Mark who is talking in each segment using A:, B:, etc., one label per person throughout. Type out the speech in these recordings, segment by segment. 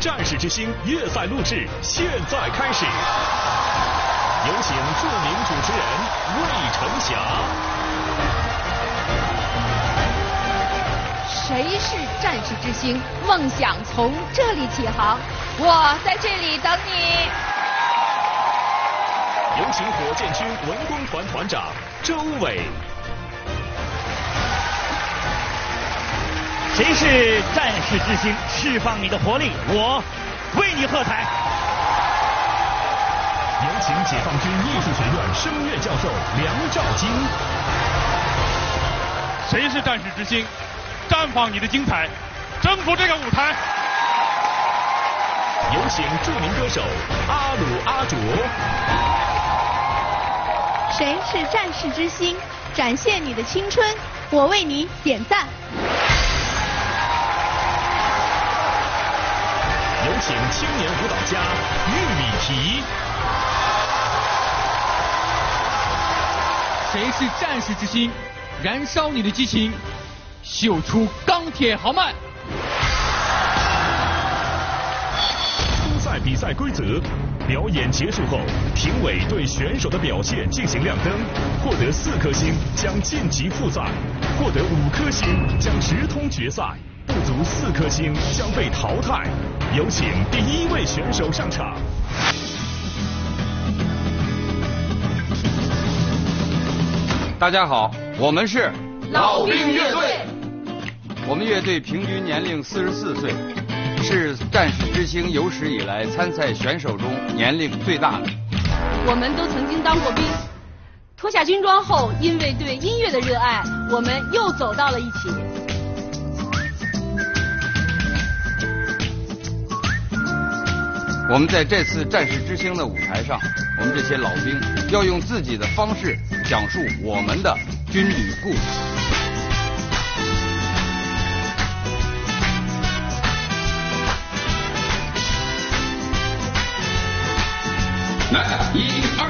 A: 战士之星》月赛录制现在开始，有请著名主持人魏成霞。
B: 谁是战士之星？梦想从这里起航，我在这里等你。
A: 有请火箭军文工团团长周伟。
C: 谁是战士之星？释放你的活力，我为你喝彩。
A: 有请解放军艺术学院声乐教授梁兆金。
D: 谁是战士之星？绽放你的精彩，征服这个舞台。
A: 有请著名歌手阿鲁阿卓。
E: 谁是战士之星？展现你的青春，我为你点赞。
A: 请青年舞蹈家玉米皮。
F: 谁是战士之心？燃烧你的激情，秀出钢铁豪迈。
A: 初赛比赛规则：表演结束后，评委对选手的表现进行亮灯，获得四颗星将晋级复赛，获得五颗星将直通决赛，不足四颗星将被淘汰。有请第一位选手上场。
G: 大家好，我们是
H: 老兵乐队。
G: 我们乐队平均年龄四十四岁，是战士之星有史以来参赛选手中年龄最大的。
B: 我们都曾经当过兵，脱下军装后，因为对音乐的热爱，我们又走到了一起。
G: 我们在这次战士之星的舞台上，我们这些老兵要用自己的方式讲述我们的军旅故事。
H: 来，一二，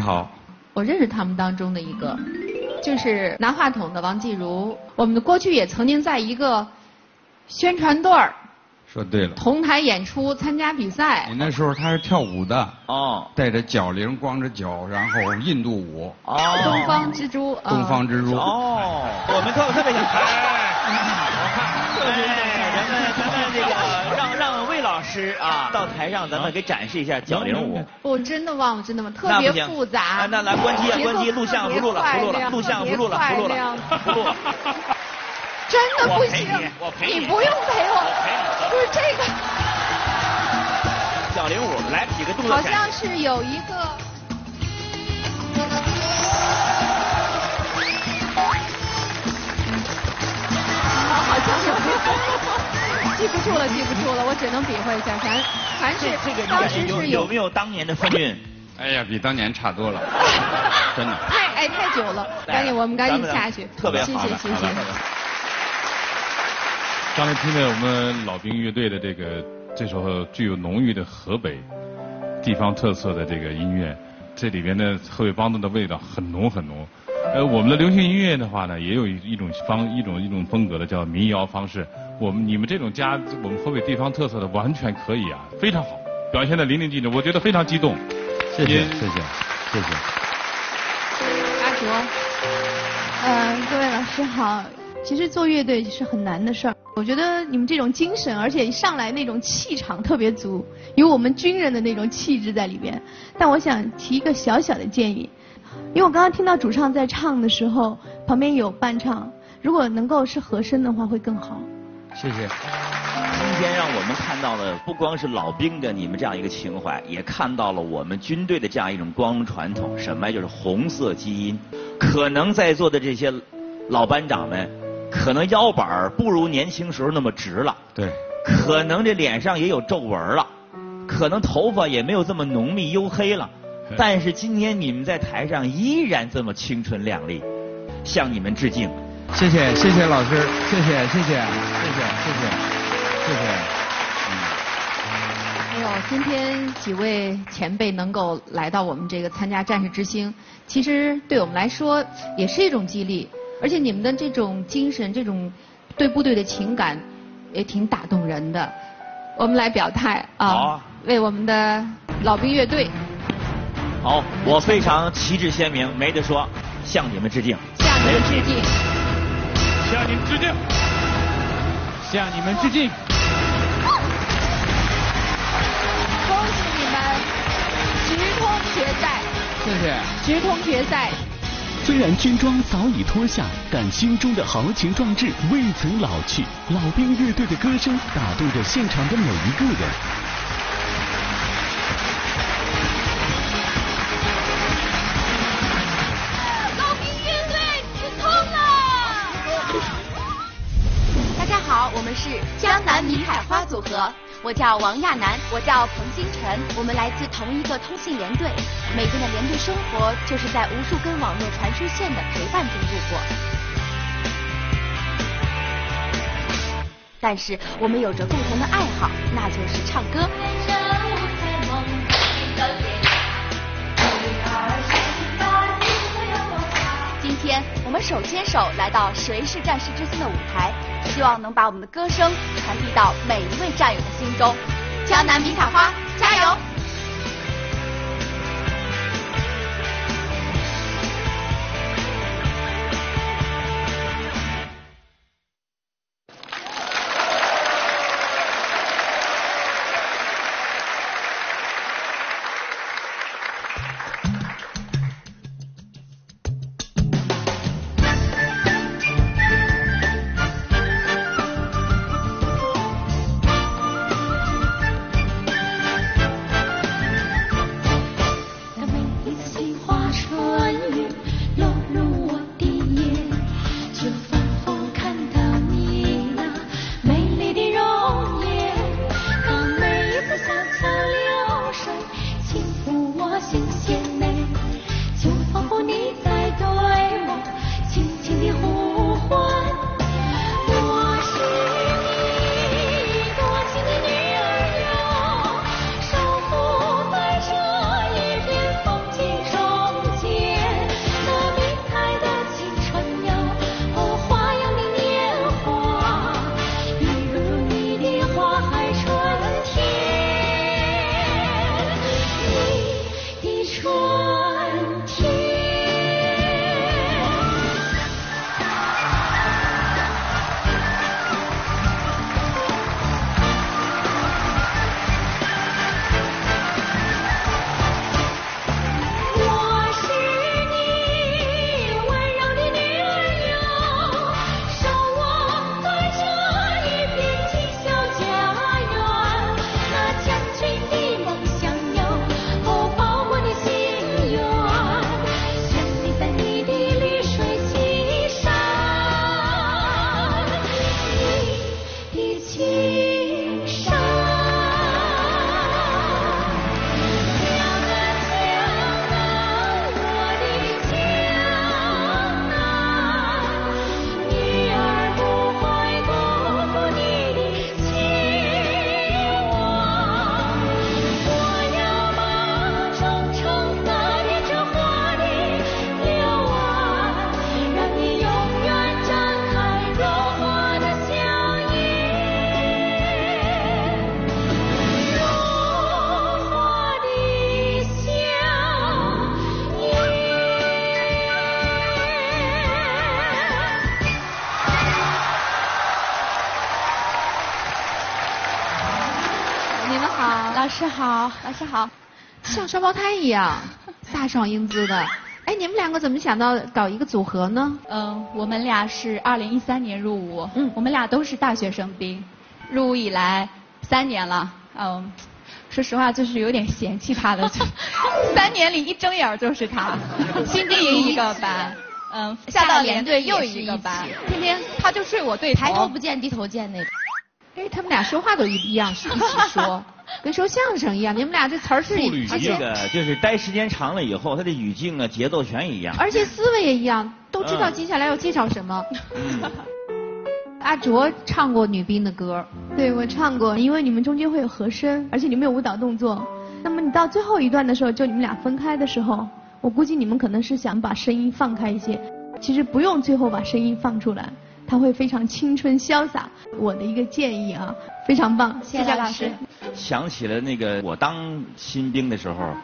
B: 好，我认识他们当中的一个，就是拿话筒的王继如。我们的过去也曾经在一个宣传队儿
G: 说对了。
B: 同台演出、参加比赛
G: 你。那时候他是跳舞的，
C: 哦
G: 带着脚铃，光着脚，然后印度舞，
C: 哦，
B: 东方之珠。嗯
G: 东方之珠。
C: 哦，我们特特别想看，我看特别哎，咱们咱们这个让老师啊。到台上，咱们给展示一下脚铃舞。
B: 我真的忘了，真的吗，特别复杂。
C: 啊那来关机啊关机录像
B: 别
C: 不录了不录了录像不录了不录了不录了。
B: 真的不
C: 我陪
B: 行
C: 你我，陪你。
B: 你不用陪我，不是这个，
C: 脚铃舞，来几个动作
B: 好像是有一个。记不住了，记不住了，我只能比划一下，反正反正是
C: 这个
B: 当时是
C: 有没有当年的风韵？
G: 哎呀，比当年差多了，真的。
B: 太哎太久了，赶紧我们赶紧下去，
C: 特别好
B: 谢谢谢谢。
I: 刚才听了我们老兵乐队的这个这首具有浓郁的河北地方特色的这个音乐，这里边的河北梆子的味道很浓很浓。呃，我们的流行音乐的话呢，也有一一种方一种一种风格的叫民谣方式。我们你们这种家我们河北地方特色的完全可以啊，非常好，表现的淋漓尽致，我觉得非常激动。
G: 谢谢
I: 也
G: 谢谢谢谢。
B: 阿卓，
E: 呃，各位老师好。其实做乐队是很难的事儿，我觉得你们这种精神，而且一上来那种气场特别足，有我们军人的那种气质在里边。但我想提一个小小的建议，因为我刚刚听到主唱在唱的时候，旁边有伴唱，如果能够是和声的话会更好。
G: 谢谢。
C: 今天让我们看到了不光是老兵的你们这样一个情怀，也看到了我们军队的这样一种光荣传统。什么呀？就是红色基因。可能在座的这些老班长们，可能腰板儿不如年轻时候那么直了，
G: 对，
C: 可能这脸上也有皱纹了，可能头发也没有这么浓密黝黑了。但是今天你们在台上依然这么青春靓丽，向你们致敬。
G: 谢谢谢谢老师，谢谢谢谢谢谢谢谢谢谢。
B: 哎呦，今天几位前辈能够来到我们这个参加战士之星，其实对我们来说也是一种激励，而且你们的这种精神，这种对部队的情感，也挺打动人的。我们来表态啊，
C: 好
B: 为我们的老兵乐队
C: 好，我非常旗帜鲜明，没得说，向你们致敬。
B: 向你们致敬。
F: 向您致敬。
J: 向你们致敬。
E: 恭喜你们直通决赛，
J: 谢谢。
E: 直通决赛。
K: 虽然军装早已脱下，但心中的豪情壮志未曾老去。老兵乐队的歌声打动着现场的每一个人。
L: 组合，我叫王亚楠，我叫彭金晨，我们来自同一个通信连队，每天的连队生活就是在无数根网络传输线的陪伴中度过。但是我们有着共同的爱好，那就是唱歌。天我们手牵手来到《谁是战士之星》的舞台，希望能把我们的歌声传递到每一位战友的心中。江南米卡花，加油！
E: 老师好，
B: 像双胞胎一样，飒爽英姿的。哎，你们两个怎么想到搞一个组合呢？
M: 嗯，我们俩是二零一三年入伍，嗯，我们俩都是大学生兵，入伍以来三年了，嗯，说实话就是有点嫌弃他的，三年里一睁眼就是他，新兵营一个班，嗯，下到连队又一个班，天天他就睡我对头，
B: 抬头不见低头见那种。哎，他们俩说话都一样，是，一起说。跟说相声一样，你们俩这词儿是一，
C: 而且就是待时间长了以后，他的语境啊、节奏全一样。
B: 而且思维也一样，都知道接下来要介绍什么。阿卓唱过女兵的歌，
E: 对我唱过，因为你们中间会有和声，而且你们有舞蹈动作。那么你到最后一段的时候，就你们俩分开的时候，我估计你们可能是想把声音放开一些，其实不用最后把声音放出来。他会非常青春潇洒，我的一个建议啊，非常棒，谢谢老师。
C: 想起了那个我当新兵的时候，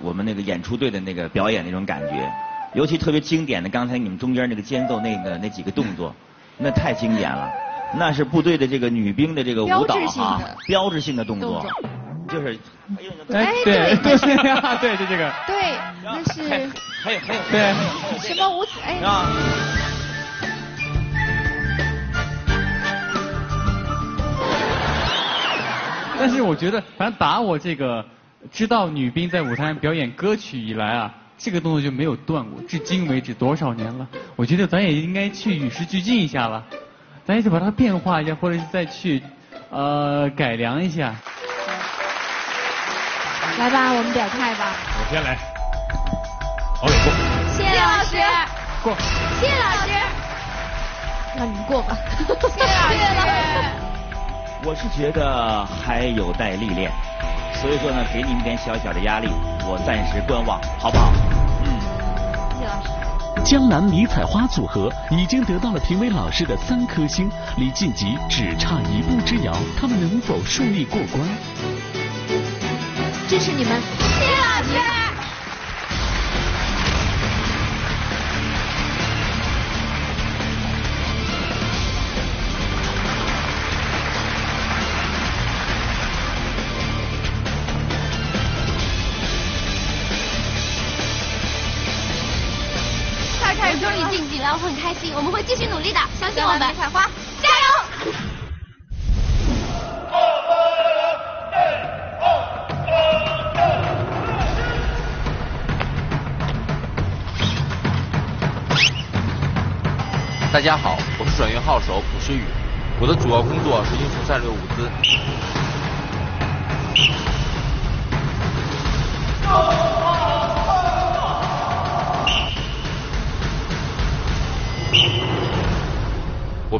C: 我们那个演出队的那个表演那种感觉，尤其特别经典的刚才你们中间那个间奏那个那几个动作，那太经典了，那是部队的这个女兵的这个舞蹈啊，标志性的动作，就是。
B: 哎，
J: 对
B: 对
J: 对，就这个。
B: 对，那是。
C: 还有还有。
J: 对。
B: 什么舞？哎。
J: 但是我觉得，反正打我这个知道女兵在舞台上表演歌曲以来啊，这个动作就没有断过，至今为止多少年了？我觉得咱也应该去与时俱进一下了，咱也得把它变化一下，或者是再去呃改良一下。
B: 来吧，我们表态吧。
I: 我先来。好，伟过。
B: 谢谢老师。
J: 过。
B: 谢谢老师。那你过吧。谢谢老师。
C: 我是觉得还有待历练，所以说呢，给你们点小小的压力，我暂时观望，好不好？
B: 嗯，谢谢老师。
K: 江南迷彩花组合已经得到了评委老师的三颗星，离晋级只差一步之遥，他们能否顺利过关？
B: 支持你们，
L: 谢谢老师。我们会继续努力的，相信我们，彩花，加油！
N: 大家好，我是转运号手卜诗雨，我的主要工作是运送战略物资。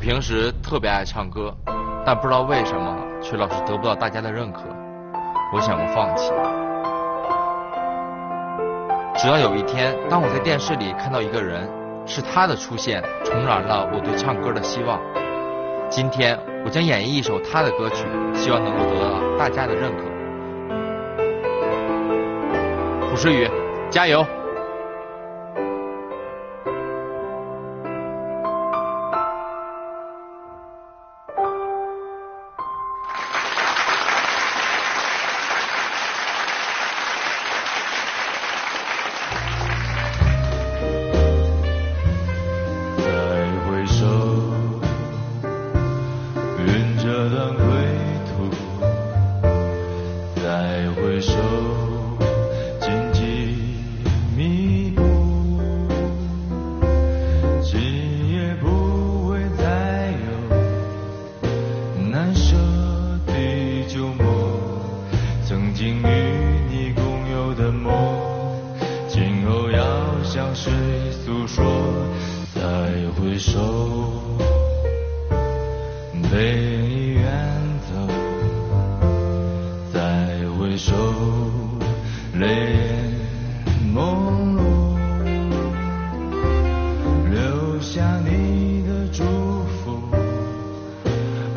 N: 平时特别爱唱歌，但不知道为什么却老是得不到大家的认可。我想过放弃。直到有一天，当我在电视里看到一个人，是他的出现，重燃了我对唱歌的希望。今天，我将演绎一首他的歌曲，希望能够得到大家的认可。胡诗雨，加油！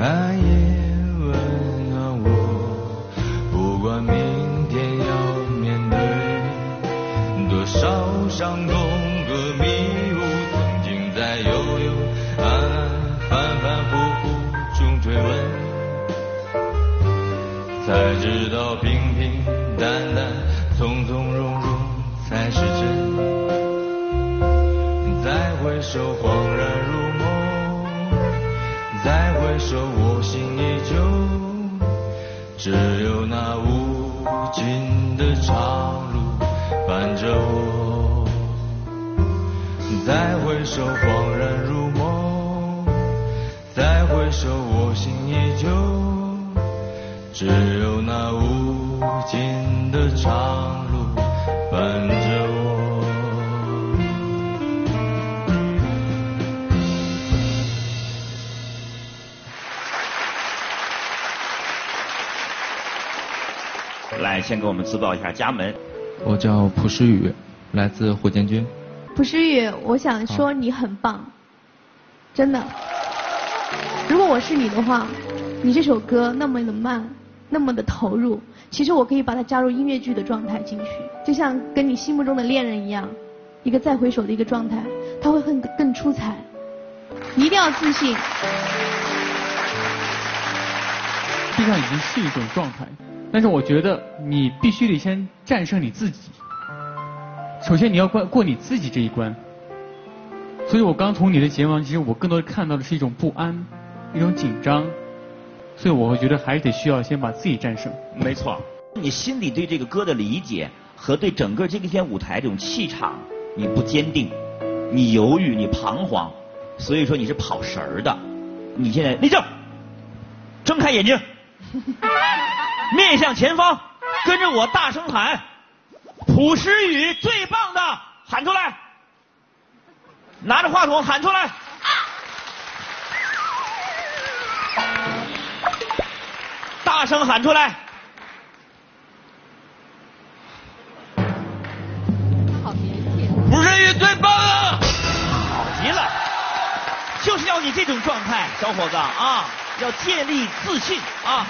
O: 才知
C: 们自报一下家门。
P: 我叫蒲诗雨，来自火箭军。
E: 蒲诗雨，我想说你很棒，真的。如果我是你的话，你这首歌那么的慢，那么的投入，其实我可以把它加入音乐剧的状态进去，就像跟你心目中的恋人一样，一个再回首的一个状态，它会更更出彩。你一定要自信。
J: 实际上已经是一种状态，但是我觉得你必须得先战胜你自己。首先你要过过你自己这一关。所以我刚从你的睫毛，其实我更多看到的是一种不安，一种紧张。所以我会觉得还是得需要先把自己战胜。
C: 没错，你心里对这个歌的理解和对整个这一天舞台这种气场，你不坚定，你犹豫，你彷徨，所以说你是跑神儿的。你现在立正，睁开眼睛，面向前方，跟着我大声喊：“朴诗雨最棒的！”喊出来，拿着话筒喊出来。大声喊出来！
B: 好腼腆。
C: 朴诗雨最棒了，好极了，就是要你这种状态，小伙子啊，要建立自信啊。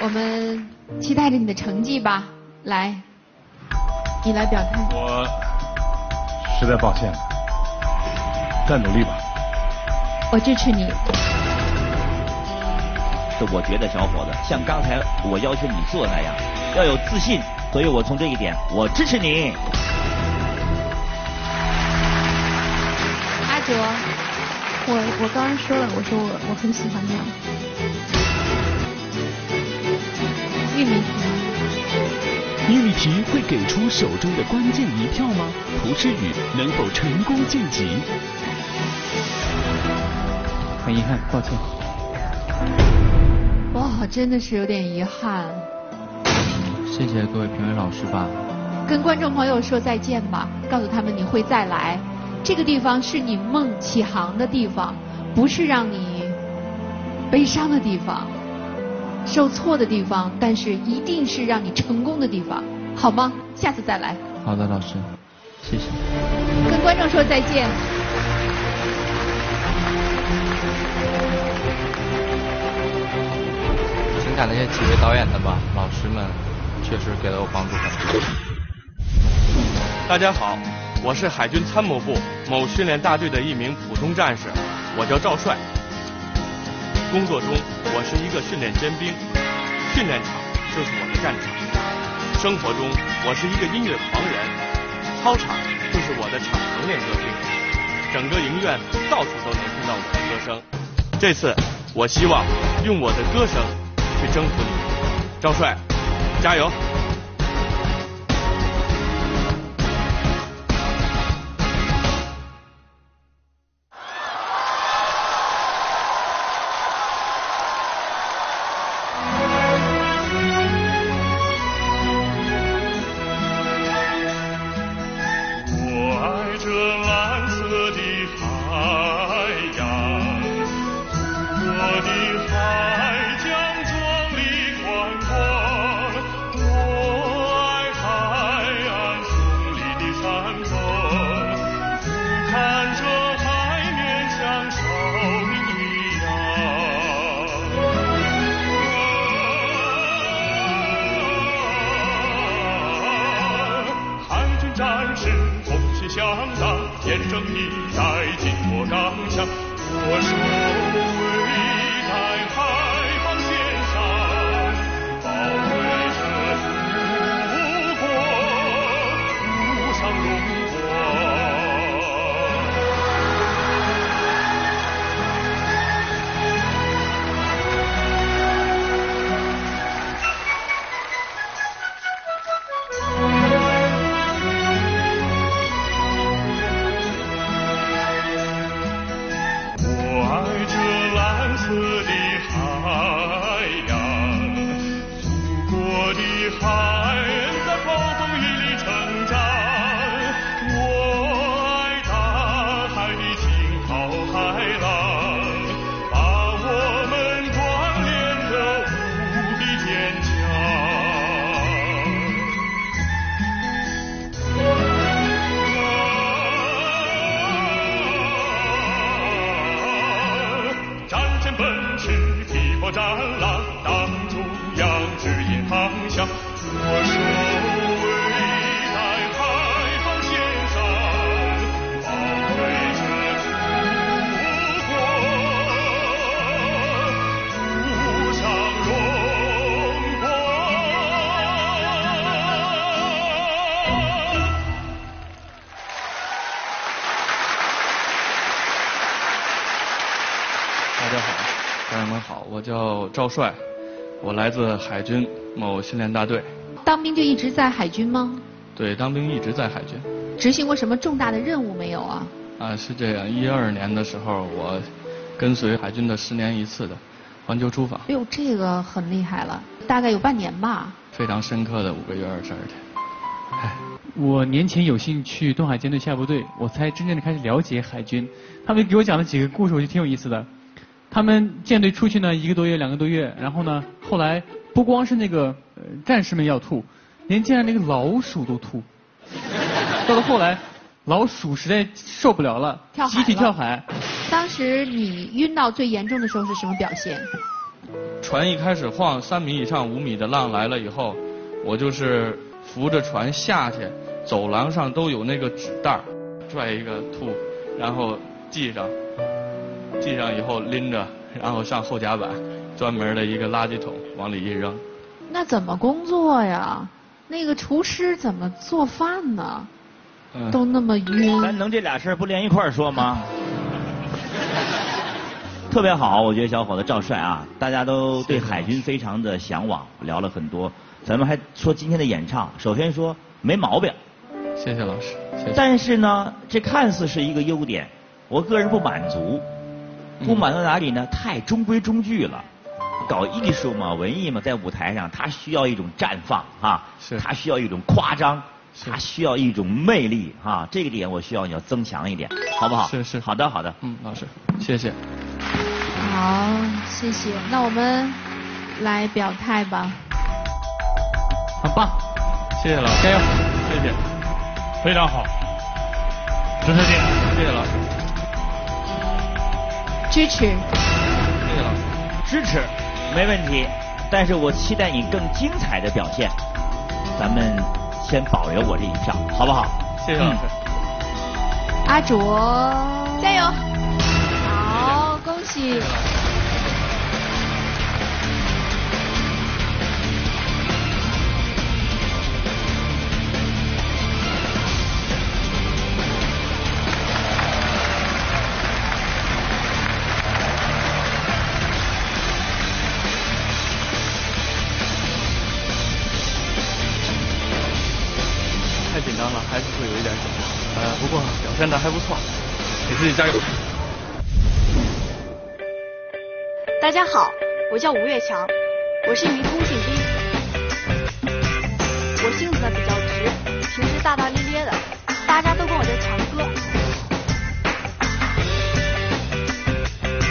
B: 我们期待着你的成绩吧，来，你来表态。
I: 我实在抱歉，再努力吧。
B: 我支持你。
C: 是我觉得小伙子像刚才我要求你做那样，要有自信，所以我从这一点我支持你。
B: 阿卓，
E: 我我刚刚说了，我说我我很喜欢这样。玉米题，
K: 玉米题会给出手中的关键一票吗？蒲诗雨能否成功晋级？
J: 很遗憾，抱歉。
B: 哇，真的是有点遗憾。
P: 谢谢各位评委老师吧。
B: 跟观众朋友说再见吧，告诉他们你会再来。这个地方是你梦起航的地方，不是让你悲伤的地方、受挫的地方，但是一定是让你成功的地方，好吗？下次再来。
P: 好的，老师，谢谢。
B: 跟观众说再见。
N: 挺感谢几位导演的吧，老师们确实给了我帮助很大。
Q: 大家好，我是海军参谋部某训练大队的一名普通战士，我叫赵帅。工作中，我是一个训练尖兵，训练场就是我的战场；生活中，我是一个音乐狂人，操场就是我的场能练歌厅。整个营院到处都能听到我的歌声。这次，我希望用我的歌声去征服你，赵帅，加油！叫赵帅，我来自海军某训练大队。
B: 当兵就一直在海军吗？
Q: 对，当兵一直在海军。
B: 执行过什么重大的任务没有啊？
Q: 啊，是这样，一二年的时候，我跟随海军的十年一次的环球出访。
B: 哎呦，这个很厉害了，大概有半年吧。
Q: 非常深刻的五个月二十二天。
J: 我年前有幸去东海舰队下部队，我才真正的开始了解海军。他们给我讲了几个故事，我觉得挺有意思的。他们舰队出去呢一个多月、两个多月，然后呢，后来不光是那个呃战士们要吐，连舰上那个老鼠都吐。到了后来，老鼠实在受不了了，
B: 跳海
J: 集体跳海。
B: 当时你晕到最严重的时候是什么表现？
Q: 船一开始晃三米以上、五米的浪来了以后，我就是扶着船下去，走廊上都有那个纸袋儿，拽一个吐，然后系上，系上以后拎着，然后上后甲板，专门的一个垃圾桶往里一扔。
B: 那怎么工作呀？那个厨师怎么做饭呢？
Q: 嗯
B: 都那么晕。
C: 咱能这俩事儿不连一块儿说吗？特别好，我觉得小伙子赵帅啊，大家都对海军非常的向往，聊了很多。咱们还说今天的演唱，首先说没毛病，
Q: 谢谢老师，谢谢。
C: 但是呢，这看似是一个优点，我个人不满足。不满到哪里呢？太中规中矩了。搞艺术嘛，文艺嘛，在舞台上，它需要一种绽放啊，它需要一种夸张，它需要一种魅力啊。这个点我需要你要增强一点，好不好？
Q: 是是。
C: 好的好的。
Q: 嗯，老师，谢谢。
B: 好，谢谢。那我们来表态吧。
J: 很棒，
Q: 谢谢老师，
J: 加油，
Q: 谢谢，
F: 非常好，真是点，
Q: 谢谢老师，
B: 支持。
Q: 谢谢老师，
C: 支持，没问题。但是我期待你更精彩的表现。咱们先保留我这一票，好不好？
Q: 谢谢老师。
B: 阿卓，加油！好，恭喜。
Q: 过表现的还不错，给自己加油。
H: 大家好，我叫吴越强，我是一名通信兵。我性子呢比较直，平时大大咧咧的，大家都管我叫强哥。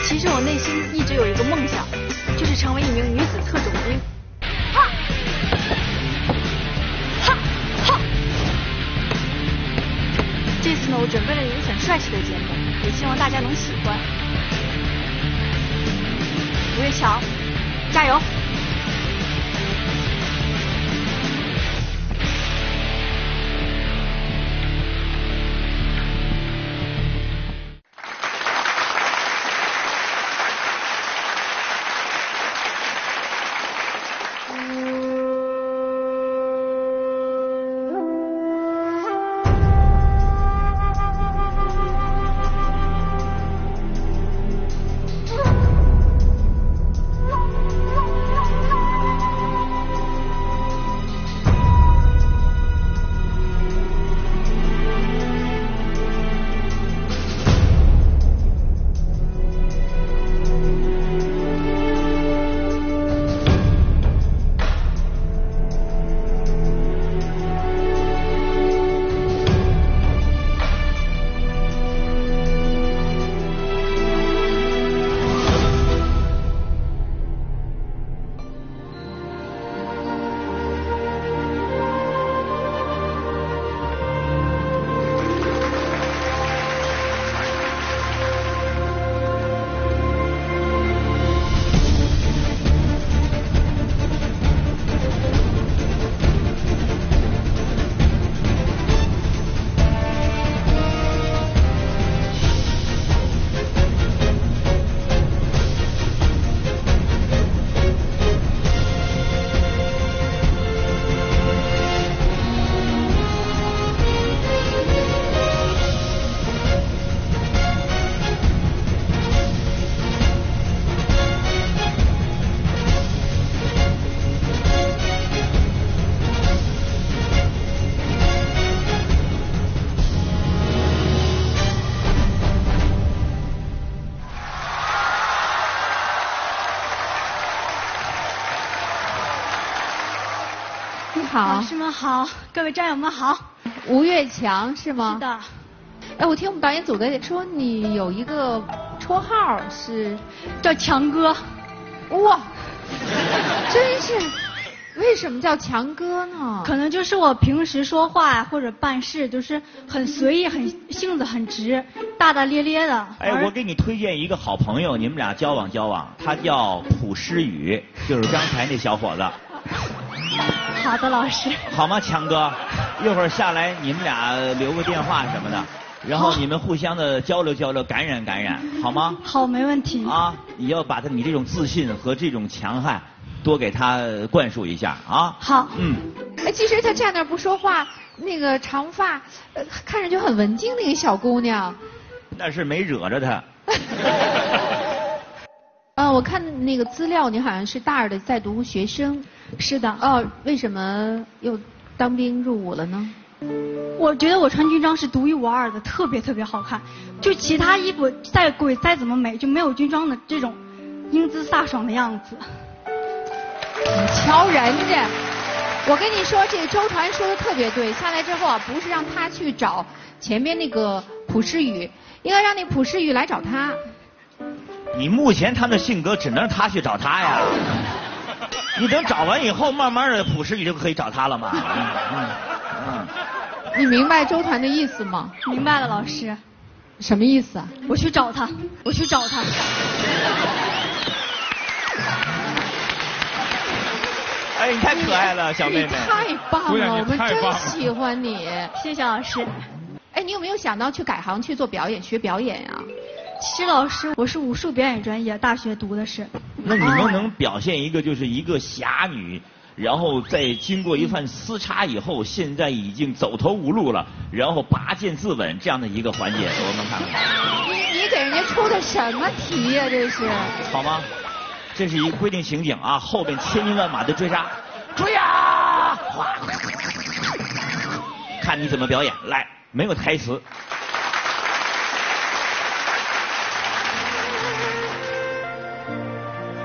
H: 其实我内心一直有一个梦想，就是成为一名女子帅气的节目，也希望大家能喜欢。五月桥，加油！好，各位战友们好。
B: 吴越强是吗？
H: 是的。
B: 哎，我听我们导演组的说你有一个绰号是
H: 叫强哥。
B: 哇，真是。为什么叫强哥呢？
H: 可能就是我平时说话或者办事就是很随意，很性子很直，大大咧咧的。
C: 哎，我给你推荐一个好朋友，你们俩交往交往，他叫朴诗雨，就是刚才那小伙子。
H: 好的，老师。
C: 好吗，强哥？一会儿下来你们俩留个电话什么的，然后你们互相的交流交流，感染感染，好吗？
H: 好，没问题。
C: 啊，你要把他你这种自信和这种强悍。多给他灌输一下啊！
H: 好，
C: 嗯。
B: 哎，其实他站那不说话，那个长发，呃，看着就很文静那个小姑娘。
C: 那是没惹着他。
B: 呃，我看那个资料，你好像是大二的在读学生。
H: 是的。
B: 哦，为什么又当兵入伍了呢？
H: 我觉得我穿军装是独一无二的，特别特别好看。就其他衣服再贵再怎么美，就没有军装的这种英姿飒爽的样子。
B: 你 瞧人家，我跟你说，这个周传说的特别对。下来之后啊，不是让他去找前面那个朴世雨，应该让那朴世雨来找他。
C: 你目前他的性格，只能他去找他呀。你等找完以后，慢慢的朴实你就可以找他了嘛。嗯
B: 嗯。你明白周团的意思吗？
H: 明白了，老师。
B: 什么意思啊？
H: 我去找他，我去找他。
C: 哎，你太可爱了，小妹妹！
B: 太棒了，我们真喜欢你。
H: 谢谢老师。
B: 哎，你有没有想到去改行去做表演，学表演呀？
H: 其实老师，我是武术表演专业，大学读的是。
C: 那你能能表现一个就是一个侠女，然后在经过一番厮杀以后，现在已经走投无路了，然后拔剑自刎这样的一个环节，我们看看。
B: 你你给人家出的什么题呀？这是。
C: 好吗？这是一个规定情景啊，后边千军万马的追杀，追啊！看你怎么表演，来，没有台词，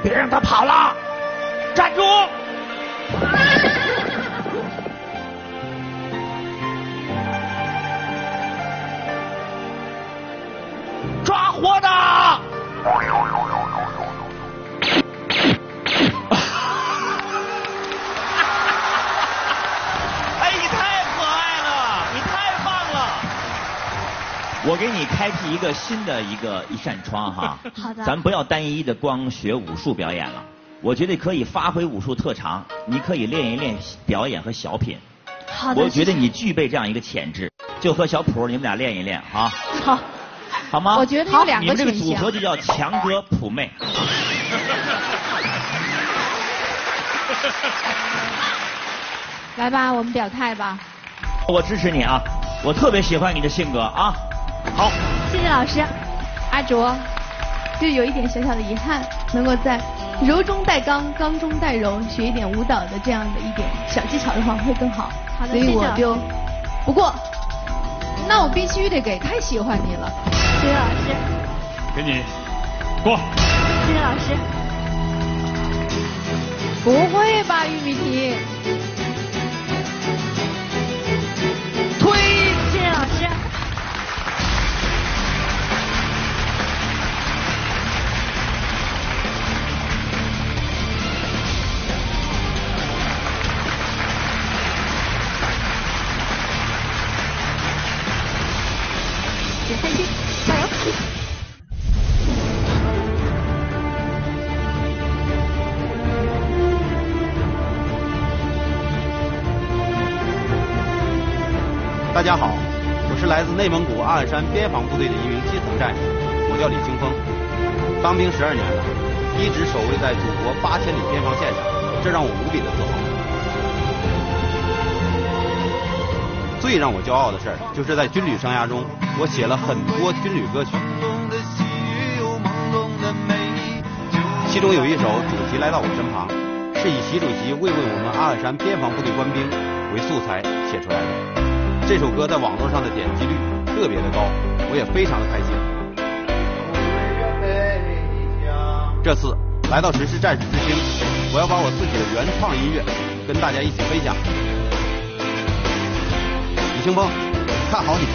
C: 别让他跑了，站住！我给你开辟一个新的一个一扇窗哈，
H: 好的，
C: 咱不要单一的光学武术表演了，我觉得可以发挥武术特长，你可以练一练表演和小品。
H: 好的，
C: 我觉得你具备这样一个潜质，就和小普你们俩练一练啊。
H: 好，
C: 好吗？
B: 我觉得有两
C: 个你们这个组合就叫强哥普妹。
B: 来吧，我们表态吧。
C: 我支持你啊，我特别喜欢你的性格啊。好，
H: 谢谢老师。
B: 阿卓，
E: 就有一点小小的遗憾，能够在柔中带刚，刚中带柔，学一点舞蹈的这样的一点小技巧的话会更好。
H: 好的，
E: 所以我就不过，
B: 那我必须得给，太喜欢你了。
H: 谢谢老师。
F: 给你过。
H: 谢谢老师。
B: 不会吧，玉米提？
R: 大家好，我是来自内蒙古阿尔山边防部队的一名基层战士，我叫李清峰。当兵十二年了，一直守卫在祖国八千里边防线上，这让我无比的自豪。最让我骄傲的事儿，就是在军旅生涯中，我写了很多军旅歌曲，其中有一首主题来到我身旁，是以习主席慰问我们阿尔山边防部队官兵为素材写出来的。这首歌在网络上的点击率特别的高，我也非常的开心。这次来到谁是战士之星，我要把我自己的原创音乐跟大家一起分享。李清风，看好你。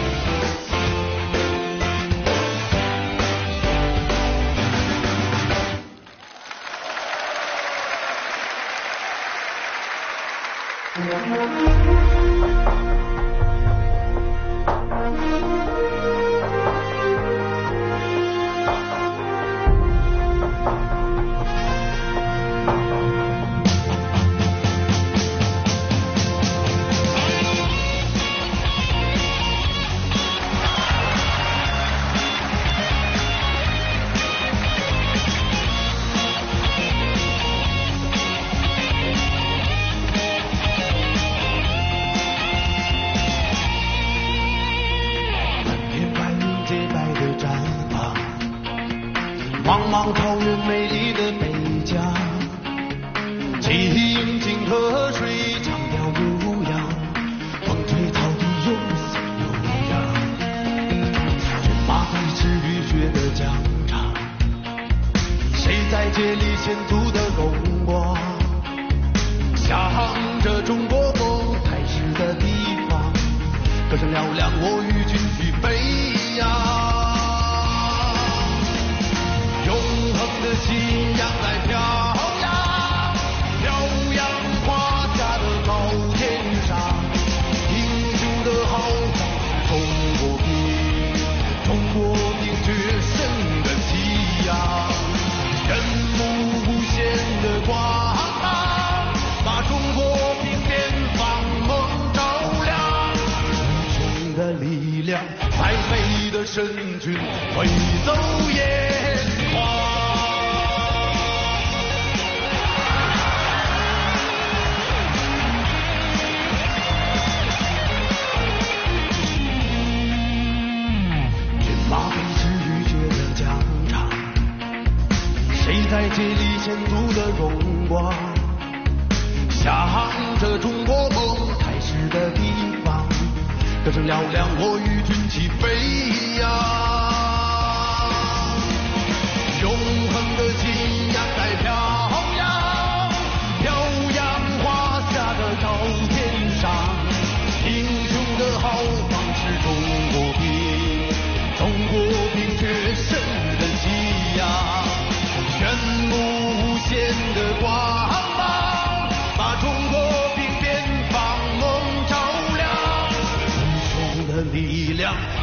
O: 美的神军会走炎黄。骏马飞驰浴血的疆场，谁在竭力献出的荣光？向着中国，歌声嘹亮，我与军旗飞扬。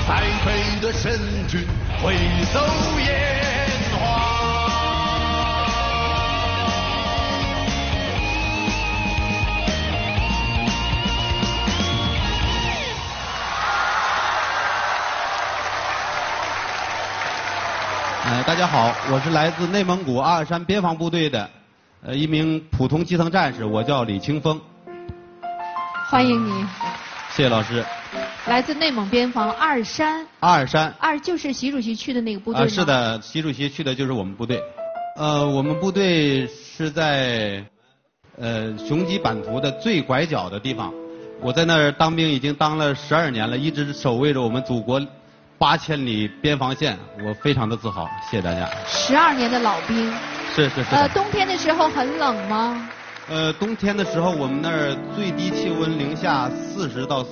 O: 量，再美的神军会走烟花。
R: 呃，大家好，我是来自内蒙古阿尔山边防部队的，呃，一名普通基层战士，我叫李清峰。
B: 欢迎你，
R: 谢谢老师。
B: 来自内蒙边防二山，
R: 阿尔山，
B: 二就是习主席去的那个部队？
R: 是。的，习主席去的就是我们部队。呃，我们部队是在呃雄鸡版图的最拐角的地方。我在那儿当兵已经当了十二年了，一直守卫着我们祖国八千里边防线，我非常的自豪。谢谢大家。
B: 十二年的老兵。
R: 是是是。
B: 呃，冬天的时候很冷吗？
R: 呃，冬天的时候我们那儿最低气温零下四十到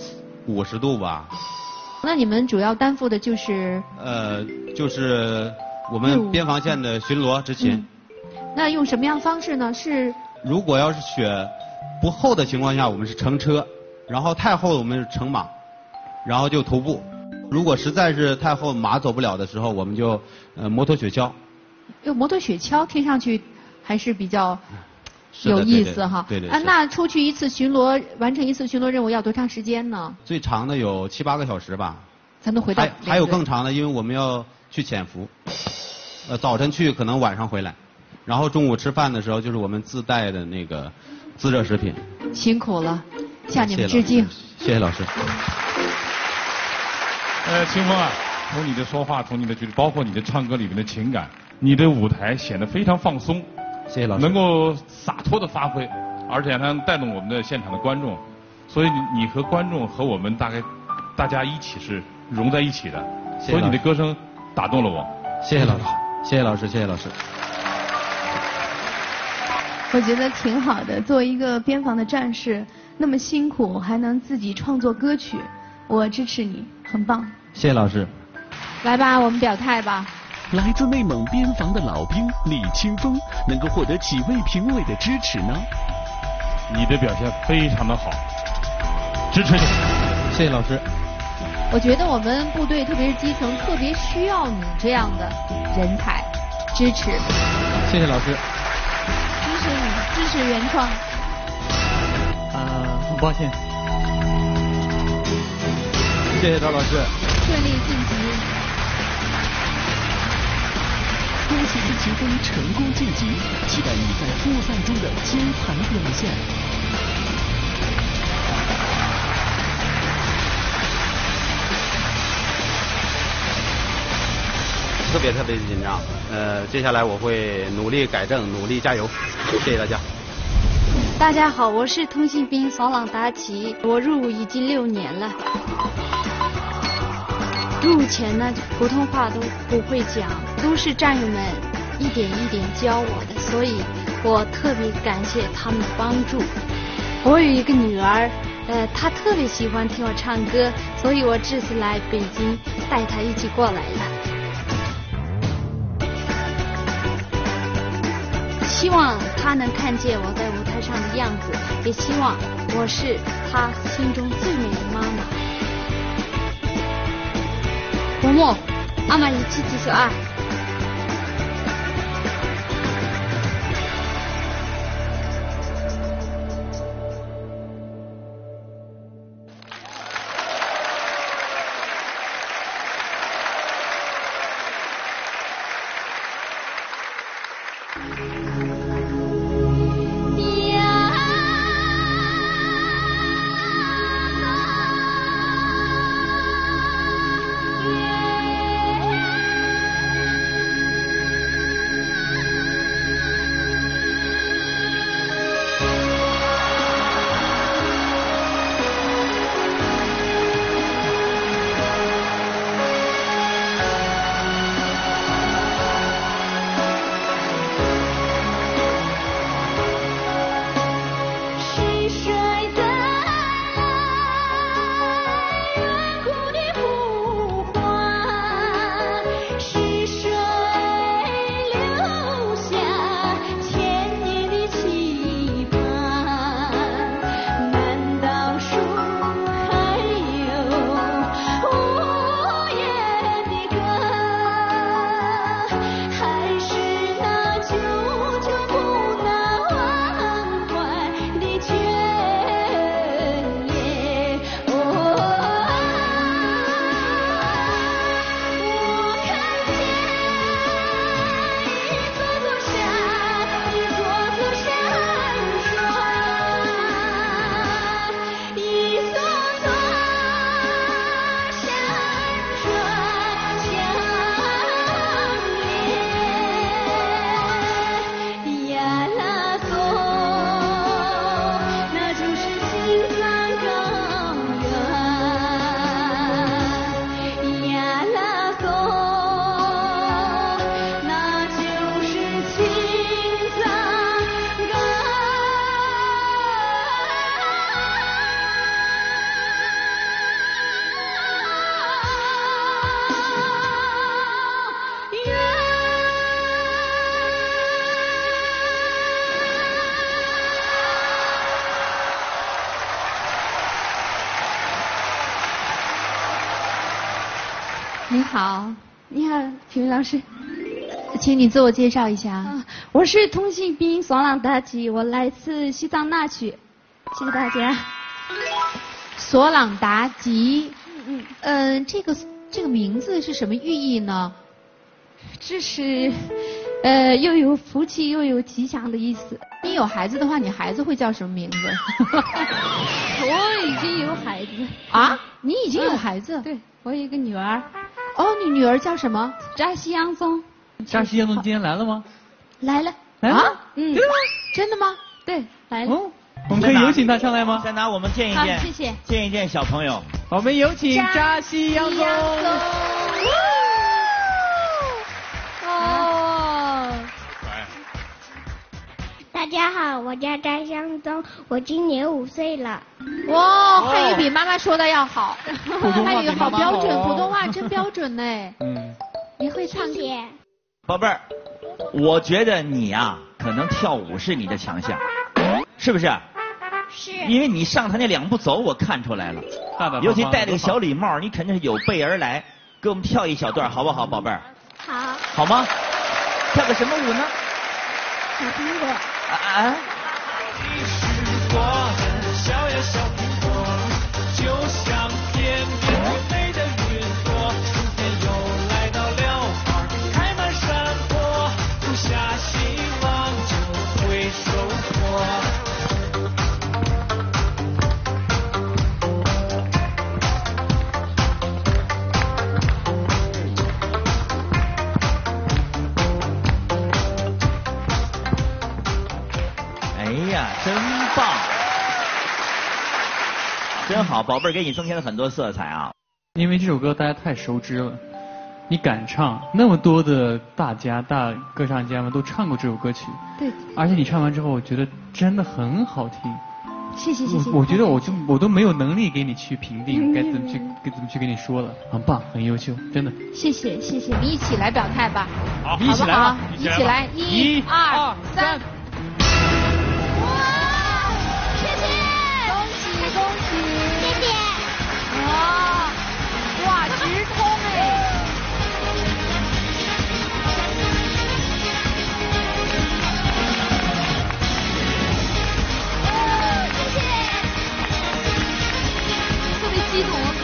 R: 五十度吧。
B: 那你们主要担负的就是，
R: 呃，就是我们边防线的巡逻执勤。
B: 那用什么样方式呢？是
R: 如果要是雪不厚的情况下，我们是乘车；然后太厚，我们是乘马，然后就徒步。如果实在是太厚，马走不了的时候，我们就呃摩托雪橇。
B: 用摩托雪橇，听上去还是比较有意思哈。啊，
R: 对对对是
B: 那出去一次巡逻，完成一次巡逻任务要多长时间呢？
R: 最长的有七八个小时吧。
B: 才能回到
R: 还还有更长的，因为我们要去潜伏。呃，早晨去，可能晚上回来。然后中午吃饭的时候，就是我们自带的那个自热食品。
B: 辛苦了，向你们致敬。
R: 谢谢老师。
I: 呃，清风啊，从你的说话，从你的举止，包括你的唱歌里面的情感，你的舞台显得非常放松，
R: 谢谢老师。
I: 能够洒脱的发挥，而且还能带动我们的现场的观众，所以你你和观众和我们大概大家一起是融在一起的，所以你的歌声打动了我。
R: 谢谢老师，谢谢老师，谢谢老师。
E: 我觉得挺好的。作为一个边防的战士，那么辛苦，还能自己创作歌曲，我支持你，很棒。
P: 谢谢老师。
B: 来吧，我们表态吧。
K: 来自内蒙边防的老兵李清峰，能够获得几位评委的支持呢？
I: 你的表现非常的好，支持你。
P: 谢谢老师。
B: 我觉得我们部队，特别是基层，特别需要你这样的人才，支持。
P: 谢谢老师。
E: 支持你，支持原创。
J: 啊，很抱歉。
P: 谢谢赵老师。
B: 顺利晋
K: 恭喜李清峰成功晋级，期待你在复赛中的精彩表现。
R: 特别特别紧张，呃，接下来我会努力改正，努力加油，谢谢大家。
H: 大家好，我是通信兵爽朗达奇，我入伍已经六年了。目前呢，普通话都不会讲，都是战友们一点一点教我的，所以我特别感谢他们的帮助。我有一个女儿，呃，她特别喜欢听我唱歌，所以我这次来北京带她一起过来了。希望她能看见我在舞台上的样子，也希望我是她心中最美的妈妈。伯母，妈妈一起举手啊
B: 你好，
H: 你好，评委老师。
B: 请你自我介绍一下。
H: 啊，我是通信兵索朗达吉，我来自西藏那曲，谢谢大家。
B: 索朗达吉。
H: 嗯
B: 嗯。这个这个名字是什么寓意呢？
H: 这是，呃，又有福气又有吉祥的意思。
B: 你有孩子的话，你孩子会叫什么名字？
H: 我已经有孩子。
B: 啊？你已经有孩子？
H: 对，我有一个女儿。
B: 哦，你女儿叫什么？
H: 扎西洋松。
J: 扎西洋松今天来了吗？
H: 来了。
J: 来了？
H: 嗯。
B: 真的吗？真的吗？
H: 对，来了。
J: 哦，我们可以有请他上来吗？
C: 先拿？我们见一见。
H: 好，谢谢。
C: 见一见小朋友。
J: 我们有请扎西洋松。
S: 大
T: 家好，我叫张向东，我今年五岁了。
B: 哇，汉语比妈妈说的要好，汉语好标准，普通话真标准呢。
P: 嗯，
B: 你会唱歌？
C: 宝贝儿，我觉得你呀、可能跳舞是你的强项，是不是？
T: 是。
C: 因为你上台那两步走，我看出来了。
P: 爸爸
C: 尤其戴了个小礼帽，你肯定是有备而来。给我们跳一小段，好不好，宝贝儿？
T: 好。
C: 好吗？跳个什么舞呢？
T: 小苹果。
C: 啊真好，宝贝儿给你增添了很多色彩啊！
J: 因为这首歌大家太熟知了，你敢唱，那么多的大家大歌唱家们都唱过这首歌曲，
B: 对，
J: 而且你唱完之后，我觉得真的很好听。
B: 谢谢谢谢。
J: 我我觉得我就我都没有能力给你去评定
B: 嗯
J: 该怎么去该怎么去跟你说了，很棒，很优秀，真的。
B: 谢谢谢谢，你一起来表态吧。
J: 好
B: 不
J: 一起来吧
B: 好
J: 一起来吧
B: 一起来，
J: 一
B: 一二三。啊，哇，直通哎！
U: 哦，谢谢，特别激动。